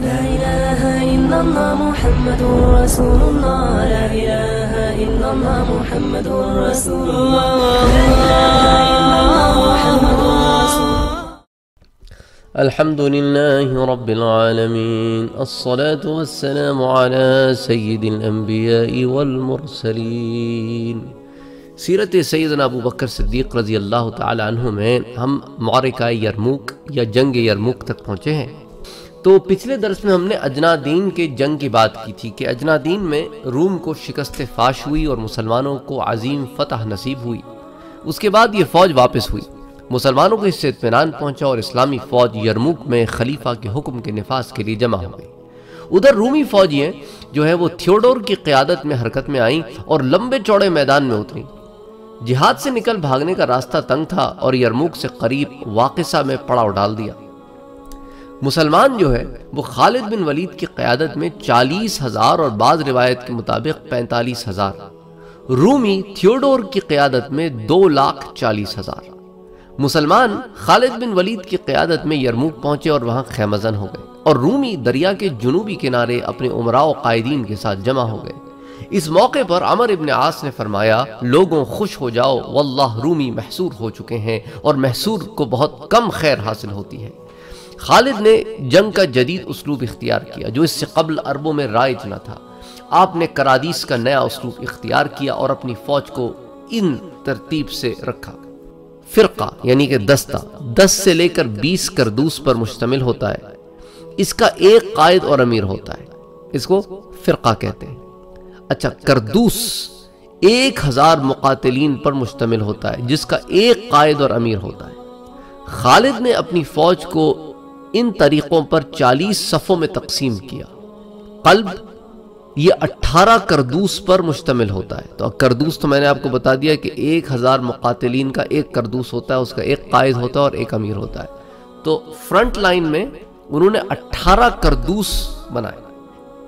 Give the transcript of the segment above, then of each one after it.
لا إله إلا الله محمد رسول الله لا إله إلا الله محمد رسول الله لا إله إلا الله محمد رسول الله الحمد لله رب العالمين. الصلاة والسلام على سيد الأنبياء والمرسلين. سیرت سیدنا أبو بکر صدیق رضی اللہ تعالی عنہ میں ہم معرکہ یرموک یا جنگ یرموک تک پہنچے ہیں. تو پچھلے درس میں ہم نے اجنادین کے جنگ کی بات کی تھی کہ اجنادین میں روم کو شکست فاش ہوئی اور مسلمانوں کو عظیم فتح نصیب ہوئی۔ اس کے بعد یہ فوج واپس ہوئی۔ مسلمانوں کو اس سے اطمینان پہنچا اور اسلامی فوج یرموک میں خلیفہ کے حکم کے نفاذ کے لیے جمع ہو گئی۔ ادھر رومی فوجیاں جو ہے وہ تھیوڈور کی قیادت میں حرکت میں آئیں اور لمبے چوڑے میدان میں اتریں۔ جہاد سے نکل بھاگنے کا راستہ تنگ تھا اور یرموک سے قریب واقصہ میں پڑاؤ ڈال دیا۔ مسلمان جو ہے، وہ خالد بن ولید کی قیادت میں چالیس ہزار اور بعض روایت کے مطابق پینتالیس ہزار۔ رومی تھیوڈور کی قیادت میں دو لاکھ چالیس ہزار۔ مسلمان خالد بن ولید کی قیادت میں یرموک پہنچے اور وہاں خیمزن ہو گئے۔ اور رومی دریا کے جنوبی کنارے اپنے عمراء و قائدین کے ساتھ جمع ہو گئے۔ اس موقع پر عمر ابن عاص نے فرمایا، لوگوں خوش ہو جاؤ، واللہ رومی محصور ہو چکے ہیں اور محصور کو بہت کم خیر حاصل ہوتی ہے۔ خالد نے جنگ کا جدید اسلوب اختیار کیا جو اس سے قبل عربوں میں رائج نہ تھا۔ آپ نے کرادیس کا نیا اسلوب اختیار کیا اور اپنی فوج کو ان ترتیب سے رکھا۔ فرقہ یعنی کہ دستہ، دس سے لے کر بیس کردوس پر مشتمل ہوتا ہے۔ اس کا ایک قائد اور امیر ہوتا ہے۔ اس کو فرقہ کہتے ہیں۔ اچھا کردوس ایک ہزار مقاتلین پر مشتمل ہوتا ہے، جس کا ایک قائد اور امیر ہوتا ہے۔ خالد نے اپنی فوج کو ان طریقوں پر چالیس صفوں میں تقسیم کیا۔ قلب یہ اٹھارہ کردوس پر مشتمل ہوتا ہے۔ تو کردوس تو میں نے آپ کو بتا دیا کہ ایک ہزار مقاتلین کا ایک کردوس ہوتا ہے، اس کا ایک قائد ہوتا ہے اور ایک امیر ہوتا ہے۔ تو فرنٹ لائن میں انہوں نے اٹھارہ کردوس بنائے۔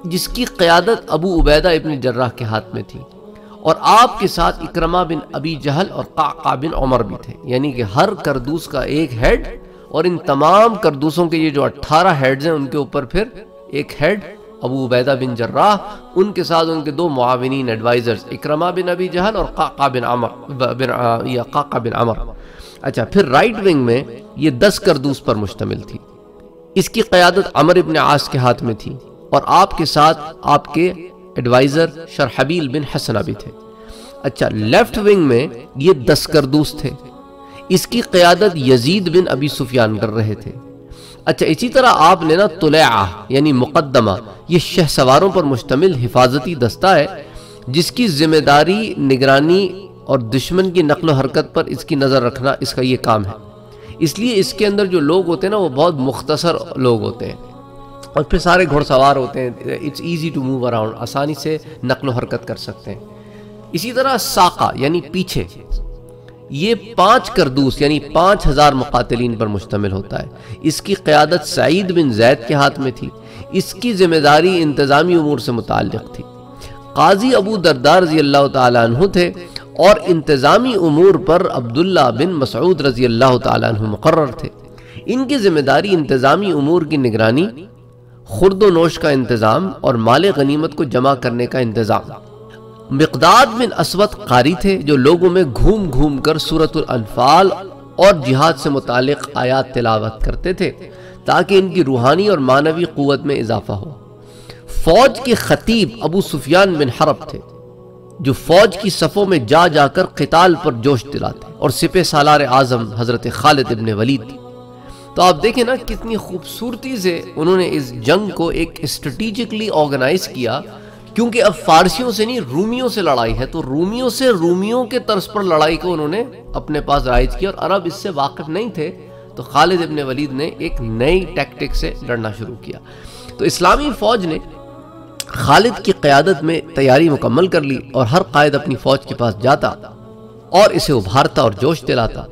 جس کی قیادت ابو عبیدہ ابن جرہ کے ہاتھ میں تھی۔ اور آپ کے ساتھ اکرمہ بن ابی جہل اور قعقع بن عمر بھی تھے۔ یعنی کہ ہر کردوس کا ایک ہیڈ اور ان تمام کردوسوں کے یہ جو اٹھارہ ہیڈز ہیں، ان کے اوپر پھر ایک ہیڈ ابو عبیدہ بن جرہ ان کے ساتھ ان کے دو معاونین ایڈوائزرز اکرمہ بن ابی جہل اور قعقع بن عمر، بن یا قعقع بن عمر۔ اچھا پھر رائٹ ونگ میں یہ دس کردوس پر مشتمل تھی۔ اس کی قیادت عمر ابن عاص کے ہاتھ میں تھی اور آپ کے ساتھ آپ کے ایڈوائزر شرحبیل بن حسنہ بھی تھے۔ اچھا لیفٹ ونگ میں یہ دس کردوس تھے۔ اس کی قیادت یزید بن ابی سفیان کر رہے تھے۔ اچھا اسی طرح آپ نے نا طلعہ یعنی مقدمہ، یہ شہ سواروں پر مشتمل حفاظتی دستہ ہے، جس کی ذمہ داری نگرانی اور دشمن کی نقل و حرکت پر اس کی نظر رکھنا، اس کا یہ کام ہے۔ اس لیے اس کے اندر جو لوگ ہوتے ہیں نا، وہ بہت مختصر لوگ ہوتے ہیں۔ اور پھر سارے گھوڑ سوار ہوتے ہیں it's easy to move around آسانی سے نقل و حرکت کر سکتے ہیں۔ اسی طرح ساقہ یعنی پیچھے۔ یہ پانچ کردوس یعنی پانچ ہزار مقاتلین پر مشتمل ہوتا ہے۔ اس کی قیادت سعید بن زید کے ہاتھ میں تھی۔ اس کی ذمہ داری انتظامی امور سے متعلق تھی۔ قاضی ابو دردار رضی اللہ تعالیٰ عنہ تھے اور انتظامی امور پر عبداللہ بن مسعود رضی اللہ تعالیٰ عنہ مقرر تھے۔ ان کی ذمہ داری انتظامی امور کی نگرانی، خرد و نوش کا انتظام اور مال غنیمت کو جمع کرنے کا انتظام۔ مقداد بن اسود قاری تھے جو لوگوں میں گھوم گھوم کر سورت الانفال اور جہاد سے متعلق آیات تلاوت کرتے تھے تاکہ ان کی روحانی اور مانوی قوت میں اضافہ ہو۔ فوج کے خطیب ابو سفیان بن حرب تھے جو فوج کی صفوں میں جا جا کر قتال پر جوش دلاتے اور سپہ سالار اعظم حضرت خالد ابن ولید تو آپ دیکھیں نا کتنی خوبصورتی سے انہوں نے اس جنگ کو ایک اسٹریٹیجکلی آرگنائز کیا کیونکہ اب فارسیوں سے نہیں، رومیوں سے لڑائی ہے۔ تو رومیوں سے رومیوں کے طرز پر لڑائی کو انہوں نے اپنے پاس رائج کیا اور عرب اس سے واقف نہیں تھے۔ تو خالد ابن ولید نے ایک نئی ٹیکٹک سے لڑنا شروع کیا۔ تو اسلامی فوج نے خالد کی قیادت میں تیاری مکمل کر لی اور ہر قائد اپنی فوج کے پاس جاتا اور اسے ابھارتا اور جوش دلاتا۔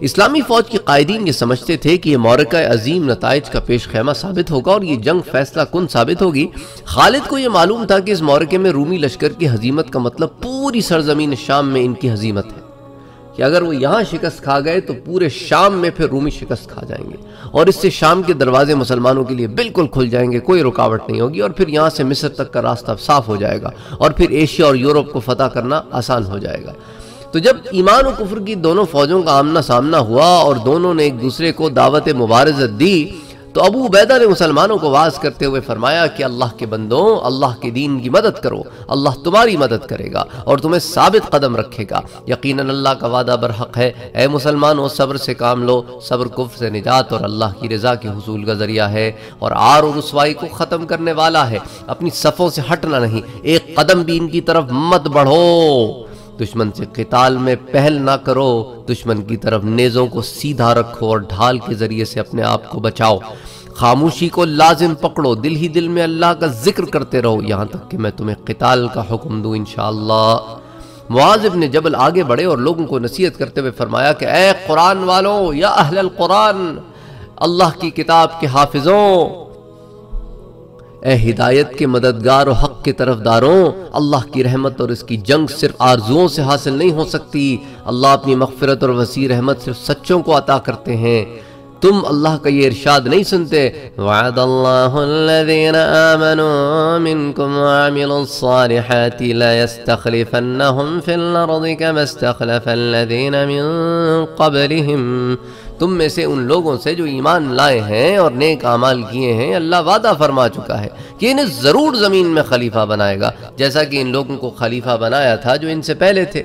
اسلامی فوج کے قائدین یہ سمجھتے تھے کہ یہ مورکہ عظیم نتائج کا پیش خیمہ ثابت ہوگا اور یہ جنگ فیصلہ کن ثابت ہوگی۔ خالد کو یہ معلوم تھا کہ اس مورکے میں رومی لشکر کی حزیمت کا مطلب پوری سرزمین شام میں ان کی حزیمت ہے۔ کہ اگر وہ یہاں شکست کھا گئے تو پورے شام میں پھر رومی شکست کھا جائیں گے اور اس سے شام کے دروازے مسلمانوں کے لیے بالکل کھل جائیں گے، کوئی رکاوٹ نہیں ہوگی اور پھر یہاں سے مصر تک کا راستہ صاف ہو جائے گا اور پھر ایشیا اور یورپ کو فتح کرنا آسان ہو جائے گا۔ تو جب ایمان و کفر کی دونوں فوجوں کا آمنا سامنا ہوا اور دونوں نے ایک دوسرے کو دعوت مبارزت دی، تو ابو عبیدہ نے مسلمانوں کو واز کرتے ہوئے فرمایا کہ اللہ کے بندوں، اللہ کے دین کی مدد کرو، اللہ تمہاری مدد کرے گا اور تمہیں ثابت قدم رکھے گا۔ یقیناً اللہ کا وعدہ برحق ہے۔ اے مسلمانوں، صبر سے کام لو، صبر کفر سے نجات اور اللہ کی رضا کے حصول کا ذریعہ ہے اور آر و رسوائی کو ختم کرنے والا ہے۔ اپنی صفوں سے ہٹنا نہیں، ایک قدم بھی ان کی طرف مت بڑھو۔ دشمن سے قتال میں پہل نہ کرو، دشمن کی طرف نیزوں کو سیدھا رکھو اور ڈھال کے ذریعے سے اپنے آپ کو بچاؤ۔ خاموشی کو لازم پکڑو، دل ہی دل میں اللہ کا ذکر کرتے رہو۔ یہاں تک کہ میں تمہیں قتال کا حکم دوں انشاءاللہ۔ معاذ ابن جبل آگے بڑھے اور لوگوں کو نصیحت کرتے ہوئے فرمایا کہ اے قرآن والوں یا اہل القرآن، اللہ کی کتاب کے حافظوں اے ہدایت کے مددگار و حق کے طرف داروں، اللہ کی رحمت اور اس کی جنگ صرف آرزوؤں سے حاصل نہیں ہو سکتی۔ اللہ اپنی مغفرت اور وسیع رحمت صرف سچوں کو عطا کرتے ہیں۔ تم اللہ کا یہ ارشاد نہیں سنتے۔ وعد اللہ الذین آمنوا منکم وعملوا الصالحات لا يستخلفنهم في الارض كما استخلف الذین من قبلهم تم میں سے ان لوگوں سے جو ایمان لائے ہیں اور نیک اعمال کیے ہیں، اللہ وعدہ فرما چکا ہے کہ انہیں ضرور زمین میں خلیفہ بنائے گا، جیسا کہ ان لوگوں کو خلیفہ بنایا تھا جو ان سے پہلے تھے۔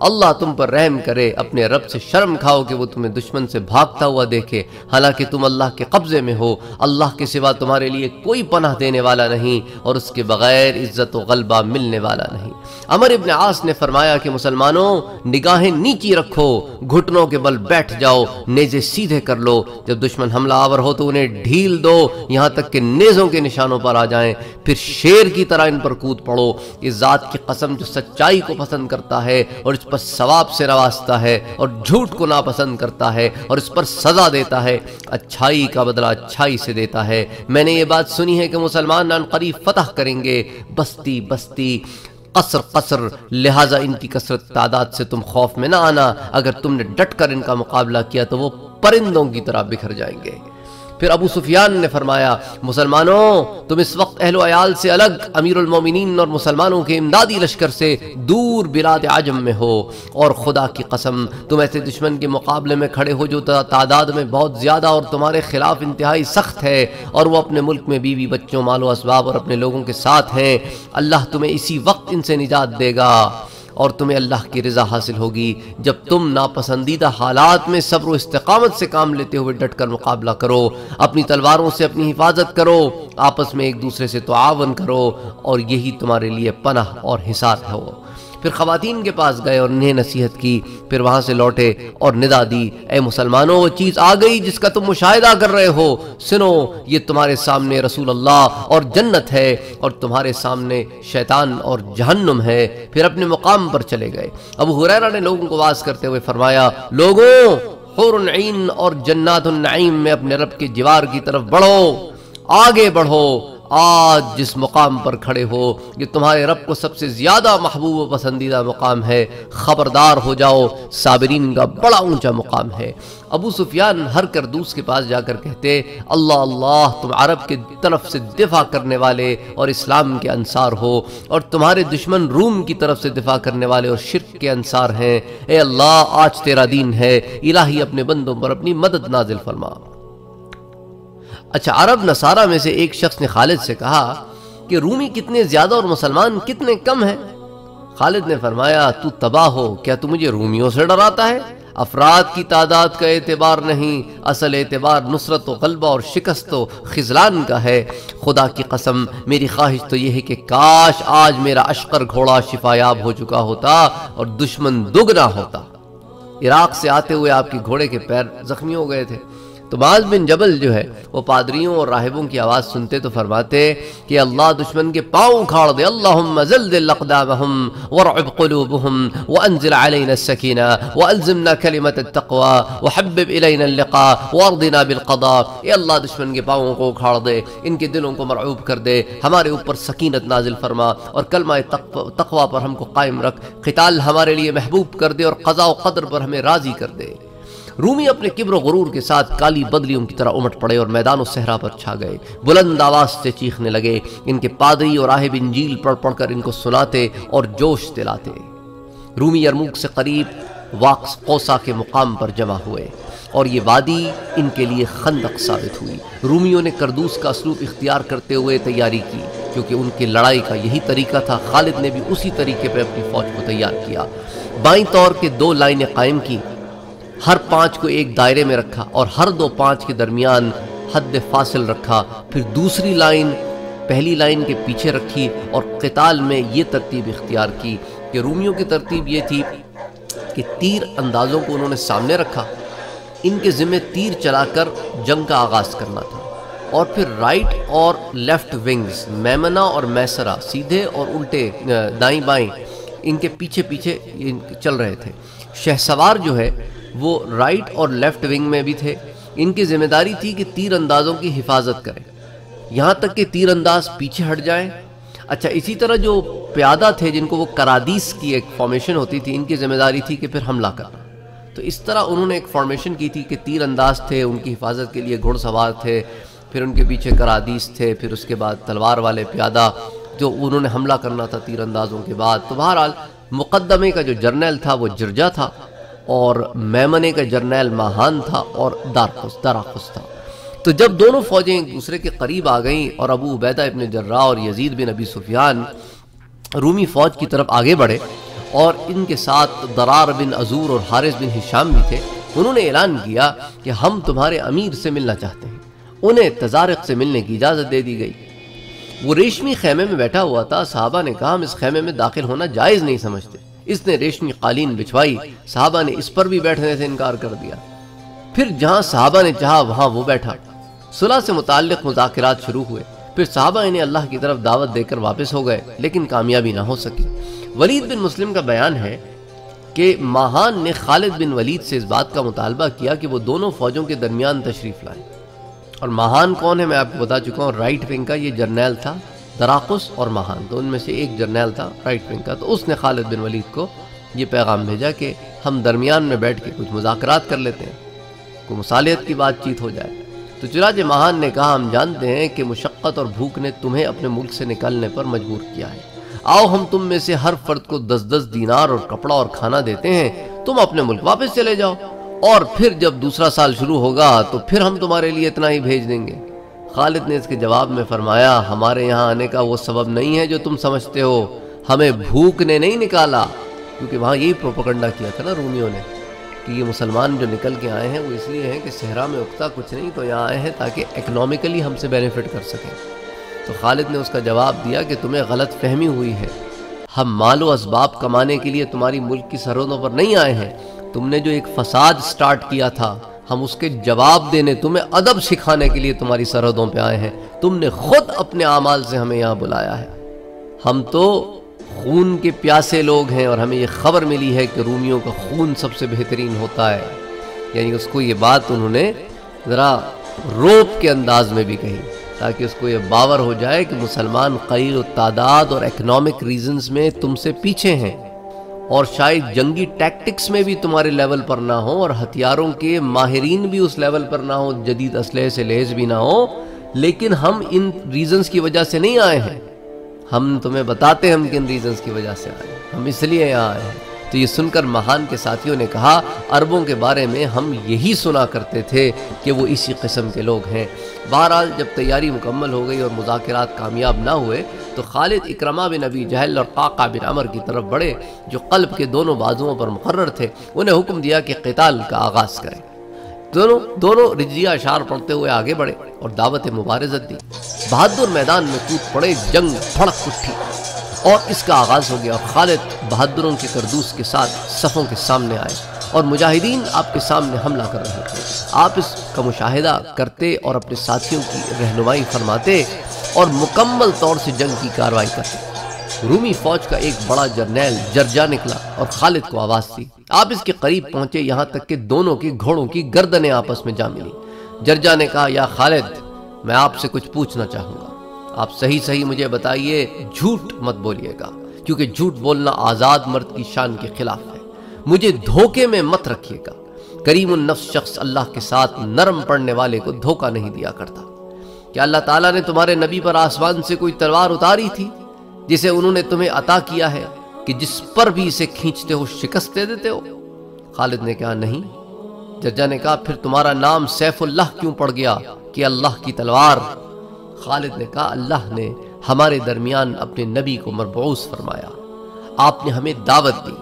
اللہ تم پر رحم کرے، اپنے رب سے شرم کھاؤ کہ وہ تمہیں دشمن سے بھاگتا ہوا دیکھے۔ حالانکہ تم اللہ کے قبضے میں ہو، اللہ کے سوا تمہارے لیے کوئی پناہ دینے والا نہیں اور اس کے بغیر عزت و غلبہ ملنے والا نہیں۔ عمر ابن عاص نے فرمایا کہ مسلمانوں، نگاہیں نیچی رکھو، گھٹنوں کے بل بیٹھ جاؤ، نیزے سیدھے کر لو۔ جب دشمن حملہ آور ہو تو انہیں ڈھیل دو، یہاں تک کہ نیزوں کے نشانوں پر آ جائیں۔ پھر شیر کی طرح ان پر کود پڑو اس ذات کی قسم جو سچائی کو پسند کرتا ہے اور اس پر ثواب سے نوازتا ہے اور جھوٹ کو ناپسند کرتا ہے اور اس پر سزا دیتا ہے، اچھائی کا بدلہ اچھائی سے دیتا ہے۔ میں نے یہ بات سنی ہے کہ مسلمان قریب فتح کریں گے۔ بستی بستی، قصر قصر، لہٰذا ان کی کثرت تعداد سے تم خوف میں نہ آنا۔ اگر تم نے ڈٹ کر ان کا مقابلہ کیا تو وہ پرندوں کی طرح بکھر جائیں گے۔ پھر ابو سفیان نے فرمایا، مسلمانوں، تم اس وقت اہل و عیال سے الگ، امیر المومنین اور مسلمانوں کے امدادی لشکر سے دور بلاد عجم میں ہو۔ اور خدا کی قسم، تم ایسے دشمن کے مقابلے میں کھڑے ہو جو تعداد میں بہت زیادہ اور تمہارے خلاف انتہائی سخت ہے۔ اور وہ اپنے ملک میں بیوی بچوں، مال و اسباب اور اپنے لوگوں کے ساتھ ہیں۔ اللہ تمہیں اسی وقت ان سے نجات دے گا۔ اور تمہیں اللہ کی رضا حاصل ہوگی۔ جب تم ناپسندیدہ حالات میں صبر و استقامت سے کام لیتے ہوئے ڈٹ کر مقابلہ کرو، اپنی تلواروں سے اپنی حفاظت کرو، آپس میں ایک دوسرے سے تعاون کرو، اور یہی تمہارے لیے پناہ اور حساب ہو پھر خواتین کے پاس گئے اور انہیں نصیحت کی، پھر وہاں سے لوٹے اور ندا دی۔ اے مسلمانوں، وہ چیز آ گئی جس کا تم مشاہدہ کر رہے ہو۔ سنو، یہ تمہارے سامنے رسول اللہ اور جنت ہے اور تمہارے سامنے شیطان اور جہنم ہے۔ پھر اپنے مقام پر چلے گئے۔ ابو حریرہ نے لوگوں کو واز کرتے ہوئے فرمایا، لوگوں، حور العین اور جنات النعیم میں اپنے رب کے جوار کی طرف بڑھو، آگے بڑھو۔ آج جس مقام پر کھڑے ہو، یہ تمہارے رب کو سب سے زیادہ محبوب و پسندیدہ مقام ہے۔ خبردار ہو جاؤ، صابرین کا بڑا اونچا مقام ہے۔ ابو سفیان ہر کر دوس کے پاس جا کر کہتے، اللہ اللہ، تم عرب کے طرف سے دفاع کرنے والے اور اسلام کے انصار ہو، اور تمہارے دشمن روم کی طرف سے دفاع کرنے والے اور شرک کے انصار ہیں۔ اے اللہ، آج تیرا دین ہے، الہی اپنے بندوں پر اپنی مدد نازل فرما۔ اچھا عرب نصارہ میں سے ایک شخص نے خالد سے کہا کہ رومی کتنے زیادہ اور مسلمان کتنے کم ہیں؟ خالد نے فرمایا، تو تباہ ہو، کیا تو مجھے رومیوں سے ڈراتا ہے؟ افراد کی تعداد کا اعتبار نہیں، اصل اعتبار نصرت و غلبہ اور شکست و خزلان کا ہے۔ خدا کی قسم، میری خواہش تو یہ ہے کہ کاش آج میرا اشکر گھوڑا شفایاب ہو چکا ہوتا اور دشمن دگنا ہوتا۔ عراق سے آتے ہوئے آپ کے گھوڑے کے پیر زخمی ہو گئے تھے۔ تو معاذ بن جبل جو ہے، وہ پادریوں اور راہبوں کی آواز سنتے تو فرماتے کہ اللہ دشمن کے پاؤں کھاڑ دے، اللہم زلزل اقدامہم ورعب قلوبہم وانزل علینا السکینہ والزمنا کلمت التقوی وحبب الینا اللقاء وارضنا بالقضاء۔ اے اللہ دشمن کے پاؤں کو کھاڑ دے، ان کے دلوں کو مرعوب کر دے، ہمارے اوپر سکینت نازل فرما اور کلمہ تقوی پر ہم کو قائم رکھ، قتال ہمارے لیے محبوب کر دے اور قضاء و قدر پر ہمیں راضی کر دے۔ رومی اپنے کبر و غرور کے ساتھ کالی بدلیوں کی طرح امٹ پڑے اور میدان و صحرا پر چھا گئے۔ بلند آواز سے چیخنے لگے، ان کے پادری اور راہب انجیل پڑھ پڑھ کر ان کو سناتے اور جوش دلاتے۔ رومی یرموک سے قریب واقس قوسا کے مقام پر جمع ہوئے اور یہ وادی ان کے لیے خندق ثابت ہوئی۔ رومیوں نے کردوس کا اسلوب اختیار کرتے ہوئے تیاری کی، کیونکہ ان کی لڑائی کا یہی طریقہ تھا۔ خالد نے بھی اسی طریقے پہ اپنی فوج کو تیار کیا۔ بائیں طور کے دو لائنیں قائم کی ہر پانچ کو ایک دائرے میں رکھا اور ہر دو پانچ کے درمیان حد فاصل رکھا، پھر دوسری لائن، پہلی لائن کے پیچھے رکھی اور قتال میں یہ ترتیب اختیار کی کہ رومیوں کی ترتیب یہ تھی کہ تیر اندازوں کو انہوں نے سامنے رکھا۔ ان کے ذمہ تیر چلا کر جنگ کا آغاز کرنا تھا۔ اور پھر رائٹ اور لیفٹ ونگز، میمنا اور میسرا، سیدھے اور الٹے، دائیں بائیں، ان کے پیچھے پیچھے چل رہے تھے۔ شہ سوار جو ہے وہ رائٹ اور لیفٹ ونگ میں بھی تھے۔ ان کی ذمہ داری تھی کہ تیر اندازوں کی حفاظت کریں۔ یہاں تک کہ تیر انداز پیچھے ہٹ جائیں۔ اچھا اسی طرح جو پیادہ تھے جن کو وہ کرادیس کی ایک فارمیشن ہوتی تھی، ان کی ذمہ داری تھی کہ پھر حملہ کرنا۔ تو اس طرح انہوں نے ایک فارمیشن کی تھی کہ تیر انداز تھے، ان کی حفاظت کے لیے گھڑ سوار تھے، پھر ان کے پیچھے کرادیس تھے، پھر اس کے بعد تلوار والے پیادہ جو انہوں نے حملہ کرنا تھا تیر اندازوں کے بعد۔ تو بہرحال مقدمے کا جو جرنیل تھا، وہ جرجا تھا۔ اور میمنے کا جرنیل ماہان تھا اور دارخس دراخس تھا۔ تو جب دونوں فوجیں ایک دوسرے کے قریب آ گئیں اور ابو عبیدہ ابن جرہ اور یزید بن ابی سفیان رومی فوج کی طرف آگے بڑھے اور ان کے ساتھ درار بن عزور اور حارث بن حشام بھی تھے، انہوں نے اعلان کیا کہ ہم تمہارے امیر سے ملنا چاہتے ہیں۔ انہیں تزارق سے ملنے کی اجازت دے دی گئی۔ وہ ریشمی خیمے میں بیٹھا ہوا تھا، صحابہ نے کہا ہم اس خیمے میں داخل ہونا جائز نہیں سمجھتے۔ اس نے ریشمی قالین بچھوائی، صحابہ نے اس پر بھی بیٹھنے سے انکار کر دیا۔ پھر جہاں صحابہ نے چاہا، وہاں وہ بیٹھا۔ صلح سے متعلق مذاکرات شروع ہوئے۔ پھر صحابہ انہیں اللہ کی طرف دعوت دے کر واپس ہو گئے، لیکن کامیابی نہ ہو سکی۔ ولید بن مسلم کا بیان ہے کہ ماہان نے خالد بن ولید سے اس بات کا مطالبہ کیا کہ وہ دونوں فوجوں کے درمیان تشریف لائیں۔ اور ماہان کون ہے میں آپ کو بتا چکا ہوں، رائٹ ونگ کا یہ جرنیل تھا۔ دراقس اور مہان۔ تو ان میں سے ایک جرنیل تھا رائٹ ونگ کا۔ تو اس نے خالد بن ولید کو یہ پیغام بھیجا کہ ہم درمیان میں بیٹھ کے کچھ مذاکرات کر لیتے ہیں، کوئی مصالحت کی بات چیت ہو جائے۔ تو چراج مہان نے کہا، ہم جانتے ہیں کہ مشقت اور بھوک نے تمہیں اپنے ملک سے نکلنے پر مجبور کیا ہے۔ آؤ، ہم تم میں سے ہر فرد کو دس دس دینار اور کپڑا اور کھانا دیتے ہیں۔ تم اپنے ملک واپس چلے جاؤ۔ اور پھر جب دوسرا سال شروع ہوگا، تو پھر ہم تمہارے لیے اتنا ہی بھیج دیں گے۔ خالد نے اس کے جواب میں فرمایا، ہمارے یہاں آنے کا وہ سبب نہیں ہے جو تم سمجھتے ہو۔ ہمیں بھوک نے نہیں نکالا۔ کیونکہ وہاں یہی پروپگنڈا کیا تھا نا رومیوں نے۔ کہ یہ مسلمان جو نکل کے آئے ہیں، وہ اس لیے ہیں کہ صحرا میں اکتا کچھ نہیں، تو یہاں آئے ہیں تاکہ اکنامیکلی ہم سے بینیفٹ کر سکیں۔ تو خالد نے اس کا جواب دیا کہ تمہیں غلط فہمی ہوئی ہے۔ ہم مال و اسباب کمانے کے لیے تمہاری ملک کی سرحدوں پر نہیں آئے ہیں۔ تم نے جو ایک فساد سٹارٹ کیا تھا ہم اس کے جواب دینے، تمہیں ادب سکھانے کے لیے تمہاری سرحدوں پہ آئے ہیں۔ تم نے خود اپنے اعمال سے ہمیں یہاں بلایا ہے۔ ہم تو خون کے پیاسے لوگ ہیں اور ہمیں یہ خبر ملی ہے کہ رومیوں کا خون سب سے بہترین ہوتا ہے۔ یعنی اس کو یہ بات انہوں نے ذرا روپ کے انداز میں بھی کہی، تاکہ اس کو یہ باور ہو جائے کہ مسلمان قیر و تعداد اور اکنامک ریزنز میں تم سے پیچھے ہیں۔ اور شاید جنگی ٹیکٹکس میں بھی تمہارے لیول پر نہ ہو اور ہتھیاروں کے ماہرین بھی اس لیول پر نہ ہو جدید اسلحے سے لیز بھی نہ ہو۔ لیکن ہم ان ریزنز کی وجہ سے نہیں آئے ہیں۔ ہم تمہیں بتاتے ہیں ہم کن ریزنز کی وجہ سے آئے ہیں۔ ہم اس لیے یہاں آئے ہیں۔ تو یہ سن کر مہان کے ساتھیوں نے کہا، عربوں کے بارے میں ہم یہی سنا کرتے تھے کہ وہ اسی قسم کے لوگ ہیں۔ بہرحال جب تیاری مکمل ہو گئی اور مذاکرات کامیاب نہ ہوئے، تو خالد اکرما بن ابی جہل اور قاقع بن عمر کی طرف بڑھے، جو قلب کے دونوں بازوؤں پر مقرر تھے، انہیں حکم دیا کہ قتال کا آغاز کریں۔ دونوں دونوں رجیہ اشار پڑھتے ہوئے آگے بڑھے اور دعوت مبارزت دی۔ بہادر میدان میں کود پڑے، جنگ پھڑک اٹھی۔ اور اس کا آغاز ہو گیا اور خالد بہادروں کے کردوس کے ساتھ صفوں کے سامنے آئے اور مجاہدین آپ کے سامنے حملہ کر رہے تھے۔ آپ اس کا مشاہدہ کرتے اور اپنے ساتھیوں کی رہنمائی فرماتے اور مکمل طور سے جنگ کی کاروائی کرتے۔ رومی فوج کا ایک بڑا جرنیل جرجا نکلا اور خالد کو آواز دی۔ آپ اس کے قریب پہنچے یہاں تک کہ دونوں کی گھوڑوں کی گردنیں آپس میں جا ملی جرجا نے کہا، یا خالد، میں آپ سے کچھ پوچھنا چاہوں گا۔ آپ صحیح صحیح مجھے بتائیے، جھوٹ مت بولیے گا، کیونکہ جھوٹ بولنا آزاد مرد کی شان کے خلاف ہے۔ مجھے دھوکے میں مت رکھیے گا۔ کریم النفس شخص اللہ کے ساتھ نرم پڑنے والے کو دھوکہ نہیں دیا کرتا۔ کیا اللہ تعالیٰ نے تمہارے نبی پر آسمان سے کوئی تلوار اتاری تھی، جسے انہوں نے تمہیں عطا کیا ہے، کہ جس پر بھی اسے کھینچتے ہو، شکست دے دیتے ہو؟ خالد نے کہا، نہیں۔ ججا نے کہا، پھر تمہارا نام سیف اللہ کیوں پڑ گیا کہ اللہ کی تلوار خالد نے کہا، اللہ نے ہمارے درمیان اپنے نبی کو مربوس فرمایا۔ آپ نے ہمیں دعوت دی۔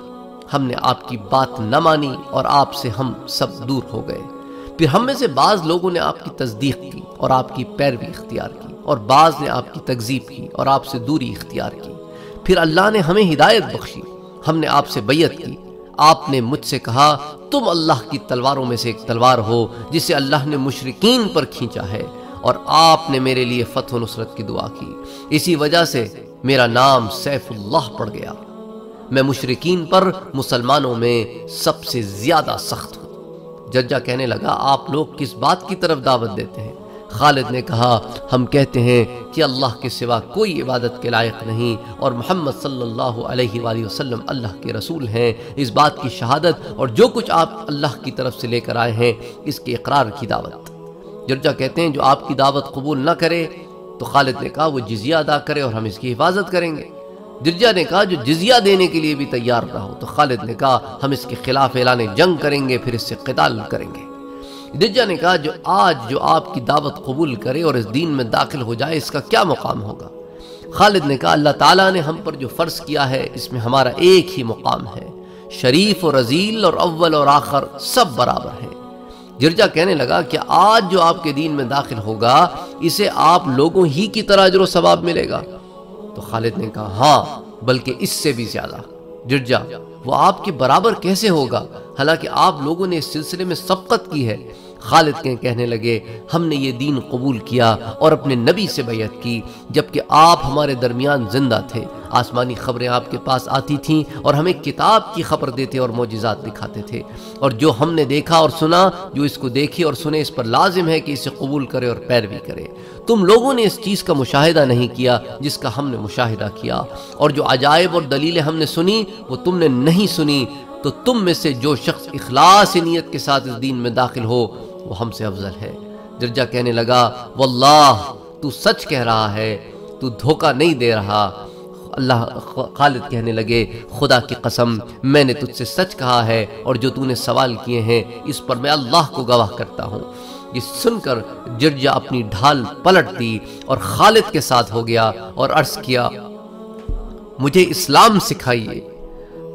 ہم نے آپ کی بات نہ مانی اور آپ سے ہم سب دور ہو گئے۔ پھر ہم میں سے بعض لوگوں نے آپ کی تصدیق کی اور آپ کی پیروی اختیار کی اور بعض نے آپ کی تکذیب کی اور آپ سے دوری اختیار کی۔ پھر اللہ نے ہمیں ہدایت بخشی۔ ہم نے آپ سے بیعت کی۔ آپ نے مجھ سے کہا، تم اللہ کی تلواروں میں سے ایک تلوار ہو جسے اللہ نے مشرقین پر کھینچا ہے۔ اور آپ نے میرے لیے فتح و نصرت کی دعا کی۔ اسی وجہ سے میرا نام سیف اللہ پڑ گیا۔ میں مشرقین پر مسلمانوں میں سب سے زیادہ سخت ہوں۔ ججا کہنے لگا، آپ لوگ کس بات کی طرف دعوت دیتے ہیں؟ خالد نے کہا، ہم کہتے ہیں کہ اللہ کے سوا کوئی عبادت کے لائق نہیں اور محمد صلی اللہ علیہ وآلہ وسلم اللہ کے رسول ہیں۔ اس بات کی شہادت اور جو کچھ آپ اللہ کی طرف سے لے کر آئے ہیں، اس کے اقرار کی دعوت۔ جرجا کہتے ہیں جو آپ کی دعوت قبول نہ کرے تو خالد نے کہا وہ جزیہ ادا کرے اور ہم اس کی حفاظت کریں گے۔ جرجا نے کہا جو جزیہ دینے کے لیے بھی تیار نہ ہو تو خالد نے کہا ہم اس کے خلاف اعلان جنگ کریں گے، پھر اس سے قتال کریں گے۔ دجا نے کہا جو آج جو آپ کی دعوت قبول کرے اور اس دین میں داخل ہو جائے، اس کا کیا مقام ہوگا؟ خالد نے کہا اللہ تعالیٰ نے ہم پر جو فرض کیا ہے، اس میں ہمارا ایک ہی مقام ہے۔ شریف اور رزیل اور اول اور آخر سب برابر ہیں۔ جرجا کہنے لگا کہ آج جو آپ کے دین میں داخل ہوگا، اسے آپ لوگوں ہی کی طرح اجر و ثواب ملے گا۔ تو خالد نے کہا ہاں بلکہ اس سے بھی زیادہ۔ جرجا وہ آپ کے برابر کیسے ہوگا؟ حالانکہ آپ لوگوں نے اس سلسلے میں سبقت کی ہے۔ خالد کے کہنے لگے، ہم نے یہ دین قبول کیا اور اپنے نبی سے بیعت کی، جبکہ آپ ہمارے درمیان زندہ تھے۔ آسمانی خبریں آپ کے پاس آتی تھیں اور ہمیں کتاب کی خبر دیتے اور معجزات دکھاتے تھے۔ اور جو ہم نے دیکھا اور سنا، جو اس کو دیکھے اور سنے، اس پر لازم ہے کہ اسے قبول کرے اور پیروی کرے۔ تم لوگوں نے اس چیز کا مشاہدہ نہیں کیا جس کا ہم نے مشاہدہ کیا۔ اور جو عجائب اور دلیلیں ہم نے سنی، وہ تم نے نہیں سنی۔ تو تم میں سے جو شخص اخلاص نیت کے ساتھ اس دین میں داخل ہو، وہ ہم سے افضل ہے۔ جرجا کہنے لگا، واللہ، تو سچ کہہ رہا ہے، تو دھوکہ نہیں دے رہا۔ اللہ خالد کہنے لگے، خدا کی قسم، میں نے تجھ سے سچ کہا ہے اور جو تو نے سوال کیے ہیں، اس پر میں اللہ کو گواہ کرتا ہوں. یہ سن کر جرجا اپنی ڈھال پلٹ دی اور خالد کے ساتھ ہو گیا اور عرض کیا، مجھے اسلام سکھائیے.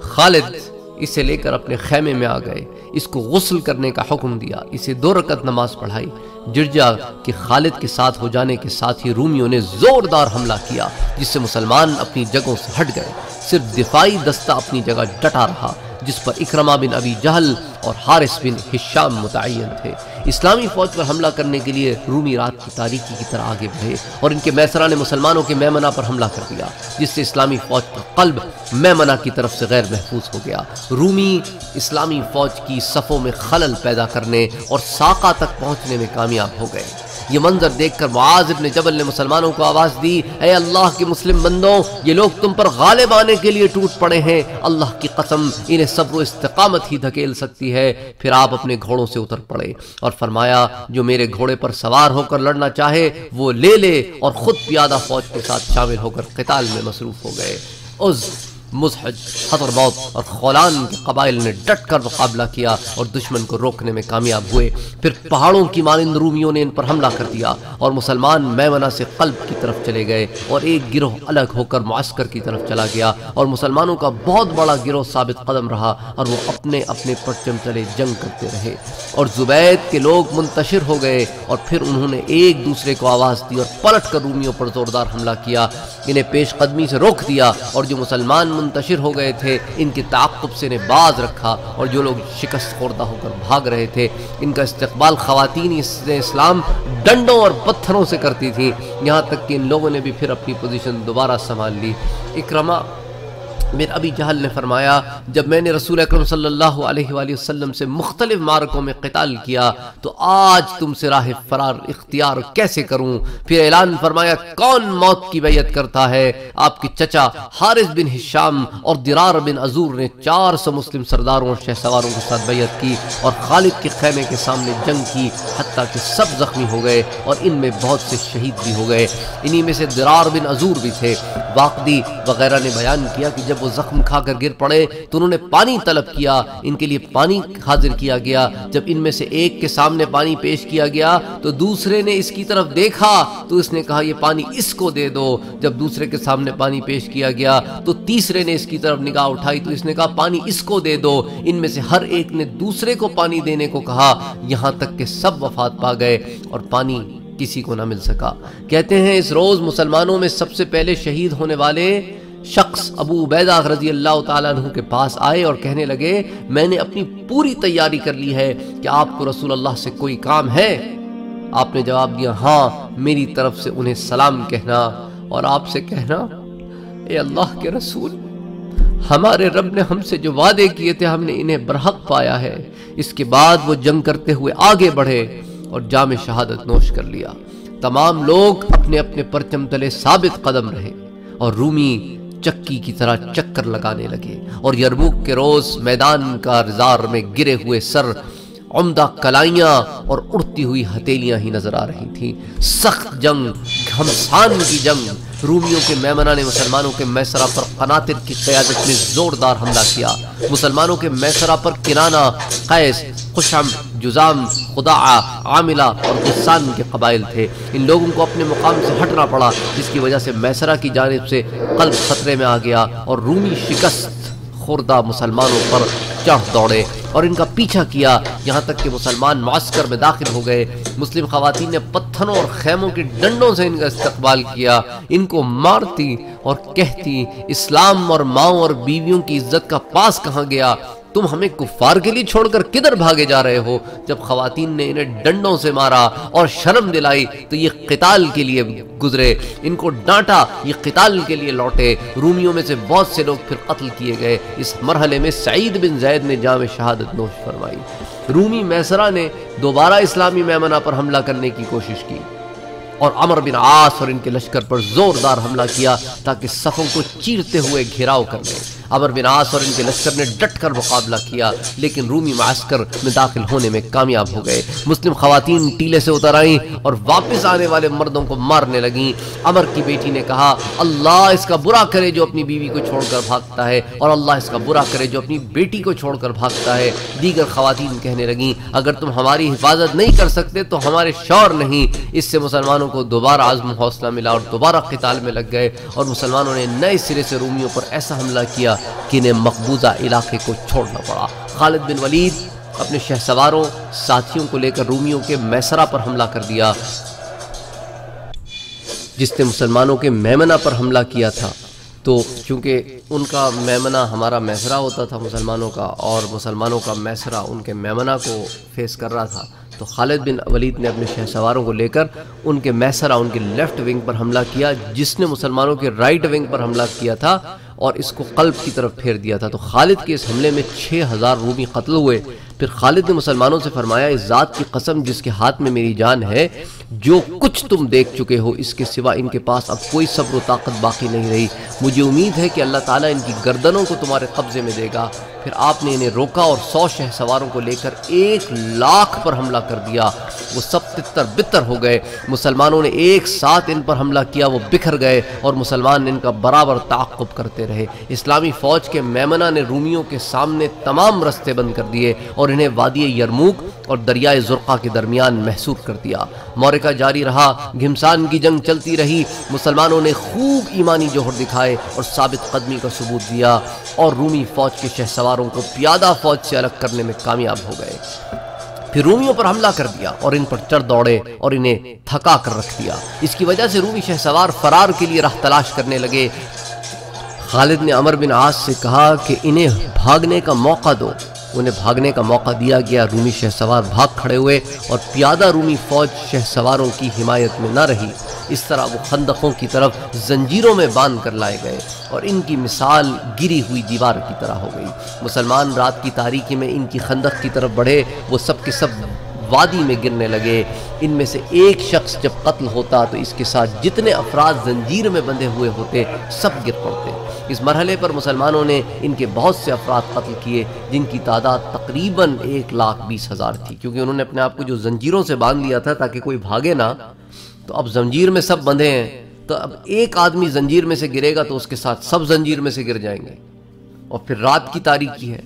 خالد اسے لے کر اپنے خیمے میں آ گئے۔ اس کو غسل کرنے کا حکم دیا۔ اسے دو رکعت نماز پڑھائی۔ جرجا کے خالد کے ساتھ ہو جانے کے ساتھ ہی رومیوں نے زوردار حملہ کیا، جس سے مسلمان اپنی جگہوں سے ہٹ گئے۔ صرف دفاعی دستہ اپنی جگہ ڈٹا رہا، جس پر اکرمہ بن ابی جہل اور حارث بن حشام متعین تھے۔ اسلامی فوج پر حملہ کرنے کے لیے رومی رات کی تاریکی کی طرح آگے بڑھے اور ان کے میسرہ نے مسلمانوں کے میمنہ پر حملہ کر دیا، جس سے اسلامی فوج کا قلب میمنہ کی طرف سے غیر محفوظ ہو گیا۔ رومی اسلامی فوج کی صفوں میں خلل پیدا کرنے اور ساقہ تک پہنچنے میں کامیاب ہو گئے۔ یہ منظر دیکھ کر معاذ ابن جبل نے مسلمانوں کو آواز دی، اے اللہ کے مسلم بندوں، یہ لوگ تم پر غالب آنے کے لیے ٹوٹ پڑے ہیں۔ اللہ کی قسم، انہیں صبر و استقامت ہی دھکیل سکتی ہے، پھر آپ اپنے گھوڑوں سے اتر پڑے۔ اور فرمایا، جو میرے گھوڑے پر سوار ہو کر لڑنا چاہے، وہ لے لے اور خود پیادہ فوج کے ساتھ شامل ہو کر قتال میں مصروف ہو گئے۔ اس مزحج حضر موت اور خولان کے قبائل نے ڈٹ کر مقابلہ کیا اور دشمن کو روکنے میں کامیاب ہوئے۔ پھر پہاڑوں کی مانند رومیوں نے ان پر حملہ کر دیا اور مسلمان میمنہ سے قلب کی طرف چلے گئے اور ایک گروہ الگ ہو کر معسکر کی طرف چلا گیا اور مسلمانوں کا بہت بڑا گروہ ثابت قدم رہا اور وہ اپنے اپنے پرچم چلے جنگ کرتے رہے اور زبید کے لوگ منتشر ہو گئے اور پھر انہوں نے ایک دوسرے کو آواز دی اور پلٹ کر رومیوں پر زوردار حملہ کیا۔ انہیں پیش قدمی سے روک دیا اور جو مسلمان منتشر ہو گئے تھے، ان کی تعقب سے انہیں باز رکھا اور جو لوگ شکست خوردہ ہو کر بھاگ رہے تھے، ان کا استقبال خواتین اسلام ڈنڈوں اور پتھروں سے کرتی تھیں یہاں تک کہ ان لوگوں نے بھی پھر اپنی پوزیشن دوبارہ سنبھال لی۔ اکرما میرے ابی جہل نے فرمایا، جب میں نے رسول اکرم صلی اللہ علیہ وآلہ وسلم سے مختلف مارکوں میں قتال کیا، تو آج تم سے راہ فرار اختیار کیسے کروں؟ پھر اعلان فرمایا، کون موت کی بیعت کرتا ہے؟ آپ کی چچا حارث بن حشام اور درار بن عزور نے چار سو مسلم سرداروں اور شہ سواروں کے ساتھ بیعت کی اور خالد کے خیمے کے سامنے جنگ کی، حتیٰ کہ سب زخمی ہو گئے اور ان میں بہت سے شہید بھی ہو گئے۔ انہی میں سے درار بن عزور بھی تھے۔ واقدی وغیرہ نے بیان کیا کہ جب وہ زخم کھا کر گر پڑے تو انہوں نے پانی طلب کیا، ان کے لیے پانی حاضر کیا گیا۔ جب ان میں سے ایک کے سامنے پانی پیش کیا گیا تو دوسرے نے اس کی طرف دیکھا تو اس نے کہا، یہ پانی اس کو دے دو۔ جب دوسرے کے سامنے پانی پیش کیا گیا تو تیسرے نے اس کی طرف نگاہ اٹھائی تو اس نے کہا، پانی اس کو دے دو۔ ان میں سے ہر ایک نے دوسرے کو پانی دینے کو کہا۔ یہاں تک کہ سب وفات پا گئے اور پانی کسی کو نہ مل سکا۔ کہتے ہیں، اس روز مسلمانوں میں سب سے پہلے شہید ہونے والے شخص ابو عبیدہ رضی اللہ تعالیٰ عنہ کے پاس آئے اور کہنے لگے، میں نے اپنی پوری تیاری کر لی ہے کہ آپ کو رسول اللہ سے کوئی کام ہے؟ آپ نے جواب دیا ہاں میری طرف سے انہیں سلام کہنا اور آپ سے کہنا، اے اللہ کے رسول، ہمارے رب نے ہم سے جو وعدے کیے تھے، ہم نے انہیں برحق پایا ہے۔ اس کے بعد وہ جنگ کرتے ہوئے آگے بڑھے اور جام شہادت نوش کر لیا۔ تمام لوگ اپنے اپنے پرچم تلے ثابت قدم رہے اور رومی چکی کی طرح چکر لگانے لگے اور یرموک کے روز میدان کا میں گرے ہوئے سر، عمدہ کلائیاں اور اڑتی ہوئی ہتیلیاں ہی نظر آ رہی تھیں۔ سخت جنگ، گھمسان کی جنگ۔ رومیوں کے میمنہ نے مسلمانوں کے میسرہ پر قناتر کی قیادت میں زوردار حملہ کیا۔ مسلمانوں کے میسرہ پر کنانہ قیس خوشم جزام خداعہ عاملہ اور غسان کے قبائل تھے۔ ان لوگوں کو اپنے مقام سے ہٹنا پڑا، جس کی وجہ سے میسرہ کی جانب سے قلب خطرے میں آ گیا اور رومی شکست خوردہ مسلمانوں پر چڑھ دوڑے اور ان کا پیچھا کیا۔ یہاں تک کہ مسلمان معسکر میں داخل ہو گئے۔ مسلم خواتین نے پتھروں اور خیموں کی ڈنڈوں سے ان کا استقبال کیا۔ ان کو مارتی اور کہتی، اسلام اور ماؤں اور بیویوں کی عزت کا پاس کہاں گیا؟ تم ہمیں کفار کے لیے چھوڑ کر کدھر بھاگے جا رہے ہو؟ جب خواتین نے انہیں ڈنڈوں سے مارا اور شرم دلائی، تو یہ قتال کے لیے گزرے۔ ان کو ڈانٹا، یہ قتال کے لیے لوٹے۔ رومیوں میں سے بہت سے لوگ پھر قتل کیے گئے۔ اس مرحلے میں سعید بن زید نے جامع شہادت نوش فرمائی۔ رومی میسرہ نے دوبارہ اسلامی میمنہ پر حملہ کرنے کی کوشش کی اور عمر بن عاص اور ان کے لشکر پر زوردار حملہ کیا تاکہ صفوں کو چیرتے ہوئے گھیراؤ کر لیں عمر بن عاص اور ان کے لشکر نے ڈٹ کر مقابلہ کیا، لیکن رومی معسکر میں داخل ہونے میں کامیاب ہو گئے۔ مسلم خواتین ٹیلے سے اتر آئیں اور واپس آنے والے مردوں کو مارنے لگیں۔ عمر کی بیٹی نے کہا، اللہ اس کا برا کرے جو اپنی بیوی کو چھوڑ کر بھاگتا ہے، اور اللہ اس کا برا کرے جو اپنی بیٹی کو چھوڑ کر بھاگتا ہے۔ دیگر خواتین کہنے لگیں، اگر تم ہماری حفاظت نہیں کر سکتے تو ہمارے شور نہیں۔ اس سے مسلمانوں کو دوبارہ عزم حوصلہ ملا اور دوبارہ قتال میں لگ گئے، اور مسلمانوں نے نئے سرے سے رومیوں پر ایسا حملہ کیا کہ انہیں مقبوضہ علاقے کو چھوڑنا پڑا۔ خالد بن ولید اپنے شہ سواروں ساتھیوں کو لے کر رومیوں کے میسرہ پر حملہ کر دیا، جس نے مسلمانوں کے میمنہ پر حملہ کیا تھا۔ تو چونکہ ان کا میمنہ ہمارا میسرہ ہوتا تھا مسلمانوں کا، اور مسلمانوں کا میسرہ ان کے میمنہ کو فیس کر رہا تھا، تو خالد بن ولید نے اپنے شہ سواروں کو لے کر ان کے میسرہ، ان کے لیفٹ ونگ پر حملہ کیا، جس نے مسلمانوں کے رائٹ ونگ پر حملہ کیا تھا۔ اور اس کو قلب کی طرف پھیر دیا تھا تو خالد کے اس حملے میں چھ ہزار رومی قتل ہوئے۔ پھر خالد نے مسلمانوں سے فرمایا، اس ذات کی قسم جس کے ہاتھ میں میری جان ہے، جو کچھ تم دیکھ چکے ہو، اس کے سوا ان کے پاس اب کوئی صبر و طاقت باقی نہیں رہی۔ مجھے امید ہے کہ اللہ تعالیٰ ان کی گردنوں کو تمہارے قبضے میں دے گا۔ پھر آپ نے انہیں روکا اور سو شہ سواروں کو لے کر ایک لاکھ پر حملہ کر دیا۔ وہ سب تتر بتر ہو گئے۔ مسلمانوں نے ایک ساتھ ان پر حملہ کیا، وہ بکھر گئے اور مسلمان ان کا برابر تعقب کرتے رہے۔ رہے۔ اسلامی فوج کے میمنہ نے رومیوں کے سامنے تمام رستے بند کر دیے اور انہیں وادی یرموک اور دریائے زرقہ کے درمیان محسور کر دیا۔ مورکہ جاری رہا، گھمسان کی جنگ چلتی رہی۔ مسلمانوں نے خوب ایمانی جوہر دکھائے اور ثابت قدمی کا ثبوت دیا اور رومی فوج کے شہ سواروں کو پیادہ فوج سے الگ کرنے میں کامیاب ہو گئے۔ پھر رومیوں پر حملہ کر دیا اور ان پر چڑھ دوڑے اور انہیں تھکا کر رکھ دیا۔ اس کی وجہ سے رومی شہ سوار فرار کے لیے راہ تلاش کرنے لگے۔ خالد نے عمر بن عاص سے کہا کہ انہیں بھاگنے کا موقع دو۔ انہیں بھاگنے کا موقع دیا گیا۔ رومی شہ سوار بھاگ کھڑے ہوئے اور پیادہ رومی فوج شہ سواروں کی حمایت میں نہ رہی۔ اس طرح وہ خندقوں کی طرف زنجیروں میں باندھ کر لائے گئے اور ان کی مثال گری ہوئی دیوار کی طرح ہو گئی۔ مسلمان رات کی تاریکی میں ان کی خندق کی طرف بڑھے، وہ سب کے سب وادی میں گرنے لگے۔ ان میں سے ایک شخص جب قتل ہوتا تو اس کے ساتھ جتنے افراد زنجیر میں بندھے ہوئے ہوتے، سب گر پڑتے۔ اس مرحلے پر مسلمانوں نے ان کے بہت سے افراد قتل کیے، جن کی تعداد تقریباً ایک لاکھ بیس ہزار تھی۔ کیونکہ انہوں نے اپنے آپ کو جو زنجیروں سے باندھ لیا تھا تاکہ کوئی بھاگے نہ، تو اب زنجیر میں سب بندھے ہیں۔ تو اب ایک آدمی زنجیر میں سے گرے گا تو اس کے ساتھ سب زنجیر میں سے گر جائیں گے۔ اور پھر رات کی تاریخی ہے۔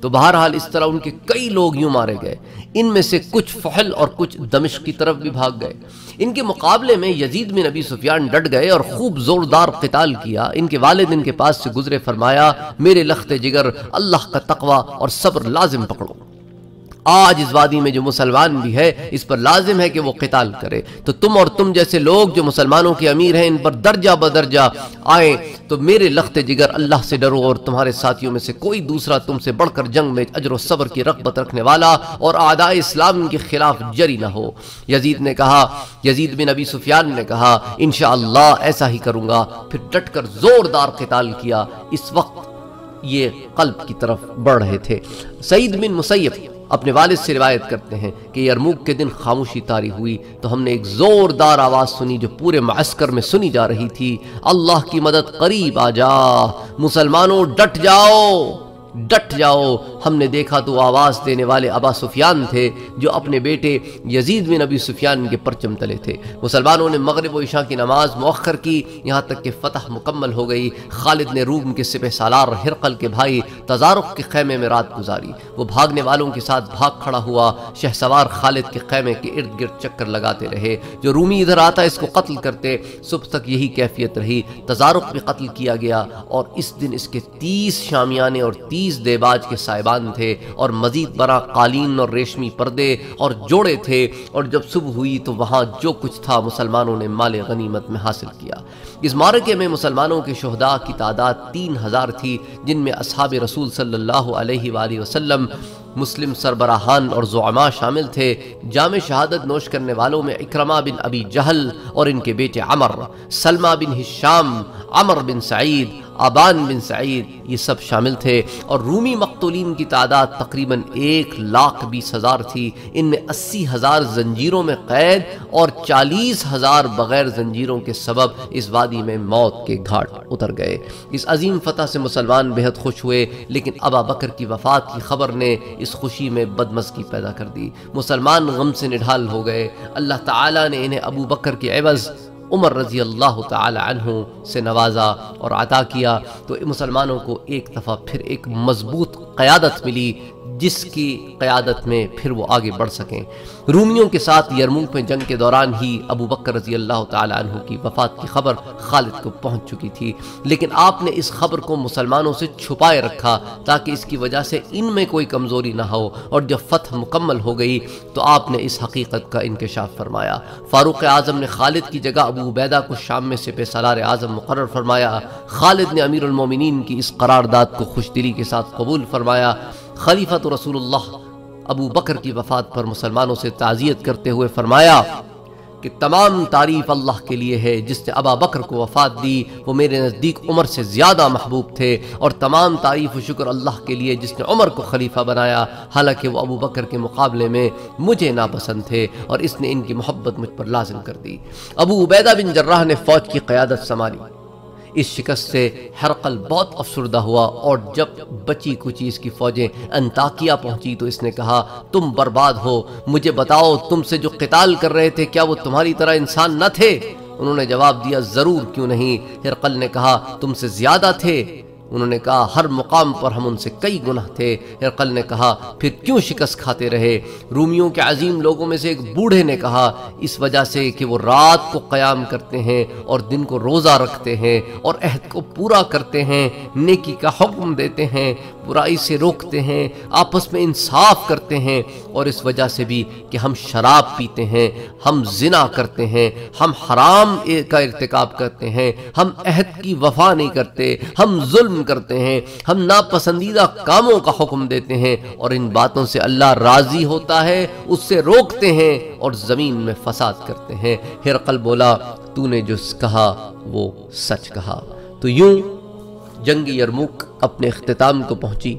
تو بہرحال اس طرح ان کے کئی لوگ یوں مارے گئے۔ ان میں سے کچھ فحل اور کچھ دمشق کی طرف بھی بھاگ گئے۔ ان کے مقابلے میں یزید بن نبی سفیان ڈٹ گئے اور خوب زوردار قتال کیا۔ ان کے والد ان کے پاس سے گزرے فرمایا، میرے لخت جگر، اللہ کا تقوی اور صبر لازم پکڑو۔ آج اس وادی میں جو مسلمان بھی ہے، اس پر لازم ہے کہ وہ قتال کرے۔ تو تم اور تم جیسے لوگ جو مسلمانوں کے امیر ہیں، ان پر درجہ بدرجہ آئیں۔ تو میرے لخت جگر اللہ سے ڈرو اور تمہارے ساتھیوں میں سے کوئی دوسرا تم سے بڑھ کر جنگ میں اجر و صبر کی رغبت رکھنے والا اور آداء اسلام کے خلاف جری نہ ہو۔ یزید نے کہا، یزید بن ابی سفیان نے کہا، انشاءاللہ ایسا ہی کروں گا۔ پھر ڈٹ کر زوردار قتال کیا۔ اس وقت یہ قلب کی طرف بڑھ رہے تھے۔ سعید بن مسیف اپنے والد سے روایت کرتے ہیں کہ یرموک کے دن خاموشی تاری ہوئی تو ہم نے ایک زوردار آواز سنی جو پورے معسکر میں سنی جا رہی تھی، اللہ کی مدد قریب آ جا، مسلمانوں ڈٹ جاؤ ڈٹ جاؤ ہم نے دیکھا تو آواز دینے والے ابا سفیان تھے جو اپنے بیٹے یزید بن ابی سفیان کے پرچم تلے تھے۔ مسلمانوں نے مغرب و عشاء کی نماز مؤخر کی، یہاں تک کہ فتح مکمل ہو گئی۔ خالد نے روم کے سپہ سالار ہرقل کے بھائی تزارق کے خیمے میں رات گزاری۔ وہ بھاگنے والوں کے ساتھ بھاگ کھڑا ہوا، شہ سوار خالد کے خیمے کے ارد گرد چکر لگاتے رہے۔ جو رومی ادھر آتا، اس کو قتل کرتے۔ صبح تک یہی کیفیت رہی۔ تزارق بھی قتل کیا گیا اور اس دن اس کے تیس شامیانے اور تیس تیس دیباج کے سائبان تھے اور مزید برا قالین اور ریشمی پردے اور جوڑے تھے اور جب صبح ہوئی تو وہاں جو کچھ تھا مسلمانوں نے مال غنیمت میں حاصل کیا۔ اس مارکے میں مسلمانوں کے شہداء کی تعداد تین ہزار تھی، جن میں اصحاب رسول صلی اللہ علیہ وآلہ وسلم، مسلم سربراہان اور زعماء شامل تھے۔ جامع شہادت نوش کرنے والوں میں اکرمہ بن ابی جہل اور ان کے بیٹے عمر، سلمہ بن ہشام، عمر بن سعید آبان بن سعید، یہ سب شامل تھے اور رومی مقتولین کی تعداد تقریباً ایک لاکھ بیس ہزار تھی۔ ان میں اسی ہزار زنجیروں میں قید اور چالیس ہزار بغیر زنجیروں کے سبب اس وادی میں موت کے گھاٹ اتر گئے۔ اس عظیم فتح سے مسلمان بہت خوش ہوئے، لیکن ابا بکر کی وفات کی خبر نے اس خوشی میں بدمزگی پیدا کر دی۔ مسلمان غم سے نڈھال ہو گئے۔ اللہ تعالیٰ نے انہیں ابو بکر کے عوض عمر رضی اللہ تعالی عنہ سے نوازا اور عطا کیا تو مسلمانوں کو ایک دفعہ پھر ایک مضبوط قیادت ملی جس کی قیادت میں پھر وہ آگے بڑھ سکیں۔ رومیوں کے ساتھ یرموک میں جنگ کے دوران ہی ابو بکر رضی اللہ تعالی عنہ کی وفات کی خبر خالد کو پہنچ چکی تھی۔ لیکن آپ نے اس خبر کو مسلمانوں سے چھپائے رکھا تاکہ اس کی وجہ سے ان میں کوئی کمزوری نہ ہو اور جب فتح مکمل ہو گئی تو آپ نے اس حقیقت کا انکشاف فرمایا۔ فاروق اعظم نے خالد کی جگہ ابو عبیدہ کو شام میں سے سالار اعظم مقرر فرمایا۔ خالد نے امیر المومنین کی اس قرارداد کو خوش دلی کے ساتھ قبول فرمایا۔ فرمایا خلیفت رسول اللہ ابو بکر کی وفات پر مسلمانوں سے تعزیت کرتے ہوئے فرمایا کہ تمام تعریف اللہ کے لیے ہے، جس نے ابا بکر کو وفات دی، وہ میرے نزدیک عمر سے زیادہ محبوب تھے اور تمام تعریف و شکر اللہ کے لیے جس نے عمر کو خلیفہ بنایا، حالانکہ وہ ابو بکر کے مقابلے میں مجھے ناپسند تھے اور اس نے ان کی محبت مجھ پر لازم کر دی۔ ابو عبیدہ بن جرہ نے فوج کی قیادت سنبھالی۔ اس شکست سے ہرقل بہت افسردہ ہوا اور جب بچی کچی اس کی فوجیں انتاکیہ پہنچی تو اس نے کہا، تم برباد ہو، مجھے بتاؤ تم سے جو قتال کر رہے تھے، کیا وہ تمہاری طرح انسان نہ تھے؟ انہوں نے جواب دیا، ضرور کیوں نہیں؟ ہرقل نے کہا، تم سے زیادہ تھے۔ انہوں نے کہا، ہر مقام پر ہم ان سے کئی گناہ تھے۔ ہرقل نے کہا، پھر کیوں شکست کھاتے رہے؟ رومیوں کے عظیم لوگوں میں سے ایک بوڑھے نے کہا، اس وجہ سے کہ وہ رات کو قیام کرتے ہیں اور دن کو روزہ رکھتے ہیں اور عہد کو پورا کرتے ہیں، نیکی کا حکم دیتے ہیں۔ برائی سے روکتے ہیں، آپس میں انصاف کرتے ہیں اور اس وجہ سے بھی کہ ہم شراب پیتے ہیں، ہم زنا کرتے ہیں، ہم حرام کا ارتکاب کرتے ہیں، ہم عہد کی وفا نہیں کرتے، ہم ظلم کرتے ہیں، ہم ناپسندیدہ کاموں کا حکم دیتے ہیں اور ان باتوں سے اللہ راضی ہوتا ہے، اس سے روکتے ہیں اور زمین میں فساد کرتے ہیں۔ ہرقل بولا، تو نے جو کہا، وہ سچ کہا۔ تو یوں جنگی یرموک اپنے اختتام کو پہنچی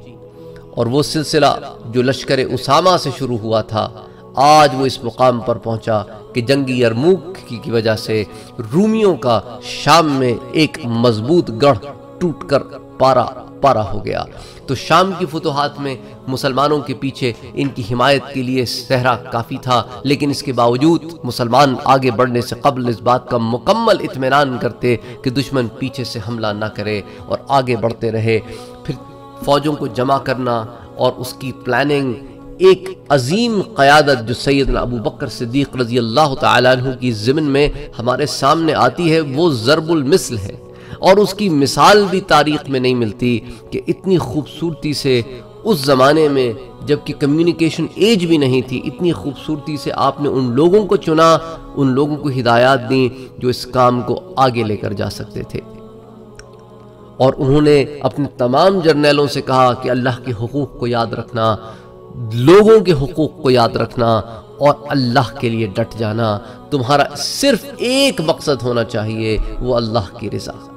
اور وہ سلسلہ جو لشکر اسامہ سے شروع ہوا تھا، آج وہ اس مقام پر پہنچا کہ جنگی یرموک کی وجہ سے رومیوں کا شام میں ایک مضبوط گڑھ ٹوٹ کر پارا پارا ہو گیا۔ تو شام کی فتوحات میں مسلمانوں کے پیچھے ان کی حمایت کے لیے صحرا کافی تھا، لیکن اس کے باوجود مسلمان آگے بڑھنے سے قبل اس بات کا مکمل اطمینان کرتے کہ دشمن پیچھے سے حملہ نہ کرے اور آگے بڑھتے رہے۔ پھر فوجوں کو جمع کرنا اور اس کی پلاننگ ایک عظیم قیادت جو سیدنا ابو بکر صدیق رضی اللہ تعالیٰ عنہ کی ضمن میں ہمارے سامنے آتی ہے، وہ ضرب المثل ہے۔ اور اس کی مثال بھی تاریخ میں نہیں ملتی کہ اتنی خوبصورتی سے اس زمانے میں جبکہ کمیونیکیشن ایج بھی نہیں تھی، اتنی خوبصورتی سے آپ نے ان لوگوں کو چنا، ان لوگوں کو ہدایات دیں جو اس کام کو آگے لے کر جا سکتے تھے۔ اور انہوں نے اپنے تمام جرنیلوں سے کہا کہ اللہ کے حقوق کو یاد رکھنا، لوگوں کے حقوق کو یاد رکھنا اور اللہ کے لیے ڈٹ جانا، تمہارا صرف ایک مقصد ہونا چاہیے، وہ اللہ کی رضا۔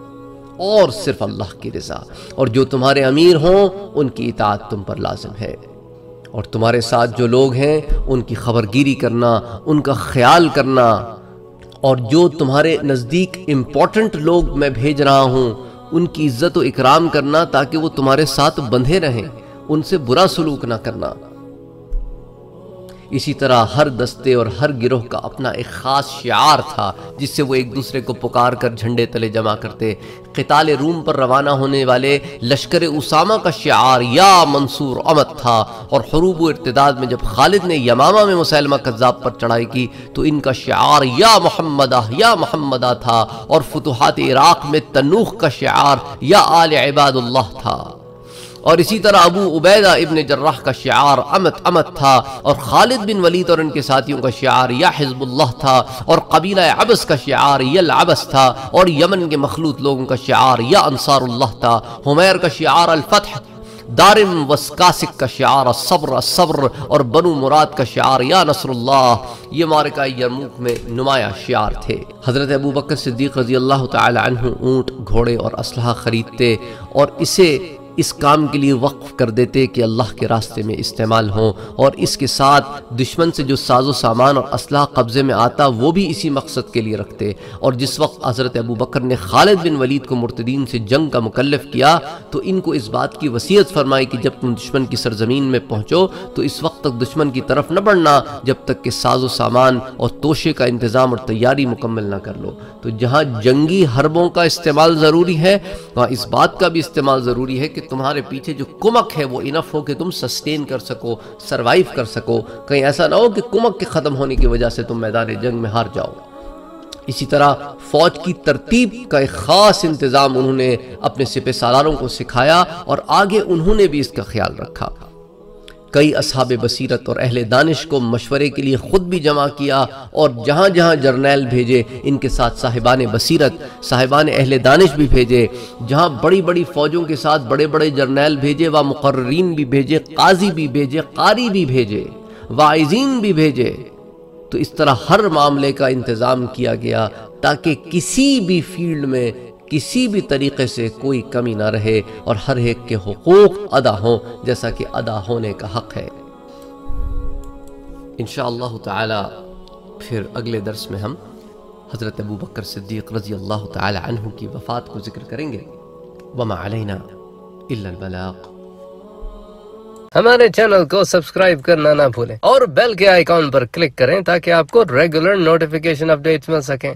اور صرف اللہ کی رضا۔ اور جو تمہارے امیر ہوں، ان کی اطاعت تم پر لازم ہے۔ اور تمہارے ساتھ جو لوگ ہیں، ان کی خبر گیری کرنا، ان کا خیال کرنا۔ اور جو تمہارے نزدیک امپورٹنٹ لوگ میں بھیج رہا ہوں، ان کی عزت و اکرام کرنا تاکہ وہ تمہارے ساتھ بندھے رہیں، ان سے برا سلوک نہ کرنا۔ اسی طرح ہر دستے اور ہر گروہ کا اپنا ایک خاص شعار تھا، جس سے وہ ایک دوسرے کو پکار کر جھنڈے تلے جمع کرتے۔ قتال روم پر روانہ ہونے والے لشکر اسامہ کا شعار یا منصور امت تھا، اور حروب و ارتداد میں جب خالد نے یمامہ میں مسلمہ قذاب پر چڑھائی کی، تو ان کا شعار یا محمدہ یا محمدہ تھا، اور فتوحات عراق میں تنوخ کا شعار یا آل عباد اللہ تھا۔ اور اسی طرح ابو عبیدہ ابن جرح کا شعار امت امت تھا اور خالد بن ولید اور ان کے ساتھیوں کا شعار یا حزب اللہ تھا اور قبیلہ عبس کا شعار یل عبس تھا اور یمن کے مخلوط لوگوں کا شعار یا انصار اللہ تھا۔ حمیر کا شعار الفتح، دارم وسکاسک کا شعار صبر صبر اور بنو مراد کا شعار یا نصر اللہ یہ مارکہ یرموک میں نمایاں شعار تھے۔ حضرت ابو بکر صدیق رضی اللہ تعالی عنہ اونٹ، گھوڑے اور اسلحہ خریدتے اور اسے اس کام کے لیے وقف کر دیتے کہ اللہ کے راستے میں استعمال ہوں اور اس کے ساتھ دشمن سے جو ساز و سامان اور اسلحہ قبضے میں آتا وہ بھی اسی مقصد کے لیے رکھتے اور جس وقت حضرت ابو بکر نے خالد بن ولید کو مرتدین سے جنگ کا مکلف کیا تو ان کو اس بات کی وصیت فرمائی کہ جب تم دشمن کی سرزمین میں پہنچو تو اس وقت تک دشمن کی طرف نہ بڑھنا جب تک کہ ساز و سامان اور توشے کا انتظام اور تیاری مکمل نہ کر لو۔ تو جہاں جنگی حربوں کا استعمال ضروری ہے، وہاں اس بات کا بھی استعمال ضروری ہے کہ تمہارے پیچھے جو کمک ہے وہ انف ہو کہ تم سسٹین کر سکو سروائیو کر سکو۔ کہیں ایسا نہ ہو کہ کمک کے ختم ہونے کی وجہ سے تم میدان جنگ میں ہار جاؤ۔ اسی طرح فوج کی ترتیب کا ایک خاص انتظام انہوں نے اپنے سپہ سالاروں کو سکھایا اور آگے انہوں نے بھی اس کا خیال رکھا۔ کئی اصحاب بصیرت اور اہل دانش کو مشورے کے لیے خود بھی جمع کیا اور جہاں جہاں جرنیل بھیجے، ان کے ساتھ صاحبان بصیرت، صاحبان اہل دانش بھی بھیجے، جہاں بڑی بڑی فوجوں کے ساتھ بڑے بڑے جرنیل بھیجے و مقررین بھی بھیجے، قاضی بھی بھیجے، قاری بھی بھیجے وائزین بھی بھیجے۔ تو اس طرح ہر معاملے کا انتظام کیا گیا تاکہ کسی بھی فیلڈ میں کسی بھی طریقے سے کوئی کمی نہ رہے اور ہر ایک کے حقوق ادا ہوں، جیسا کہ ادا ہونے کا حق ہے۔ انشاءاللہ تعالی پھر اگلے درس میں ہم حضرت ابو بکر صدیق رضی اللہ تعالی عنہ کی وفات کو ذکر کریں گے۔ وما علینا الا البلاغ۔ ہمارے چینل کو سبسکرائب کرنا نہ بھولیں اور بیل کے آئیکن پر کلک کریں تاکہ آپ کو ریگولر نوٹیفیکیشن اپڈیٹس مل سکیں۔